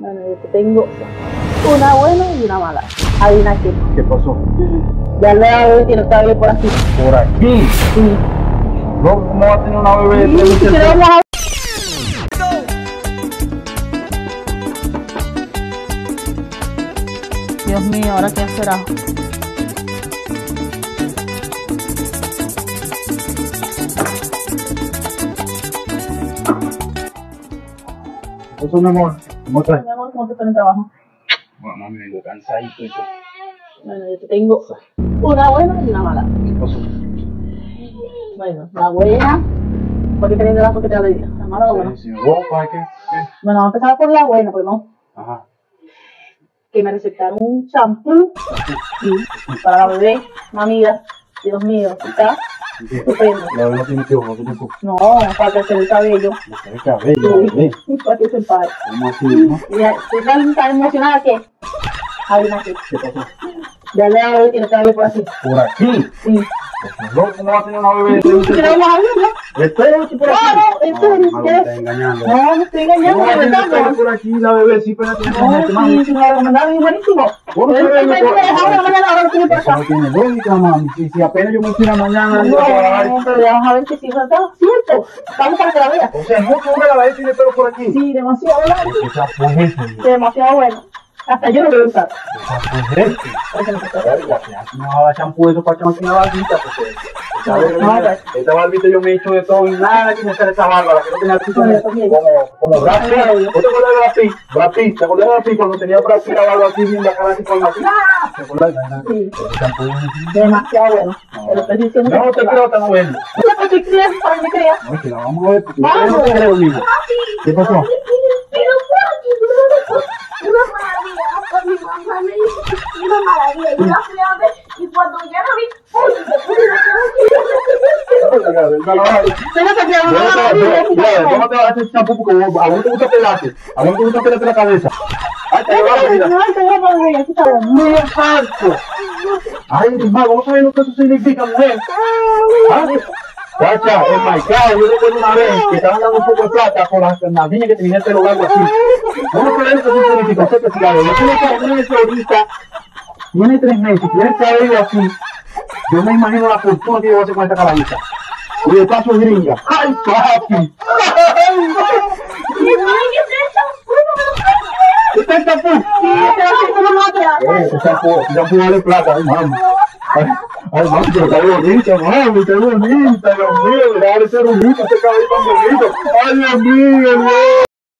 Bueno, yo te tengo una buena y una mala. Adivina qué. ¿Qué pasó? Ya le da bebé tiene otra bebé por aquí. Por aquí. Sí. No, ¿Cómo va a tener una bebé de Sí, si Dios mío, ¿ahora qué será? Eso, mi amor. ¿Cómo estás? Mi amor, ¿cómo te fue en el trabajo? Bueno, mami, vengo cansadito y todo. Bueno, yo te tengo una buena y una mala. ¿Qué pasó? Bueno, la buena, ¿por qué querés de la que te la diga? La mala o la buena. Sí, sí, ropa, ¿qué? ¿Qué? Bueno, vamos a empezar por la buena, pues no. Ajá. Que me recetaron un champú sí, para la bebé, una amiga. Dios mío, está ¿Qué? bebé no tiene que ojo, tiene que No, para crecer el cabello. el cabello, la bebé. Para que se pare. ¿Cómo así, no? Ya, estoy tan, emocionada que. Adivina qué. ¿Qué pasó? Ya le hago cabello por aquí. Por aquí. Sí. No, ¿Cómo va a tener una bebé abrirla. Espérate por aquí. No, No, no, está engañando. No, me estoy engañando, ¿Cómo va de a verdad. no. por aquí la bebé? Sí, espérate, No, sí, si me recomendaron, buenísimo. ¿Cómo Pero que loco? me dejaron la tiene por Eso acá. no tiene lógica, mami. Si, si apenas yo me fui la mañana No, pero ya vamos a ver que sí, está cierto. Vamos para que la veas. O sea, no que una la tiene pelo por aquí. Sí, demasiado bueno. ¿Qué chapo es ese? Demasiado bueno. Hasta yo lo voy a usar. ¿Qué chapo es ese? Porque me gusta. Verga, que hace una baba champú eso para echarme una barbita, porque esta, No, no, barbita yo me he hecho de todo y nada que me sale esta barba, la que no tenía así como, No, Brad Pitt. ¿No te acuerdas de Brad Pitt? Brad Pitt, ¿te acuerdas de Brad Pitt cuando tenía Brad Pitt la barba así bien bacana así con así? ¿Te Demasiado bueno. Te lo estoy. No te creo tan bueno. No, que me creas. No, que la vamos a ver, porque yo no te creo. Pero a ver y cuando ya cara No, no, no, no. Pero te Mira, mira, mira, ¿Cómo te te te. Ay, a. ¡Mío santo! Ay, mi madre, ¿vos sabés lo que eso significa, mujer? ¿Ah? Chacha, en Maicao, yo recuerdo una vez que estaban dando un poco de plata con las, niñas que tenían el pelo largo así. ¿Cómo sabés lo que eso significa? Sé que la bebé tiene tres meses ahorita, tiene tres meses, tiene el cabello así, yo me imagino la fortuna que yo voy a hacer con esta carajita. Y de paso gringa. ¡Ay, papi! ¿Este es champú? Eh, ese champú, ese champú vale plata, ay, mami. Ay, ay, mami, pero está bonita, mami, está bonita, Dios mío, dejar ese rumito, ese cabello tan bonito. Ay, Dios mío, Dios.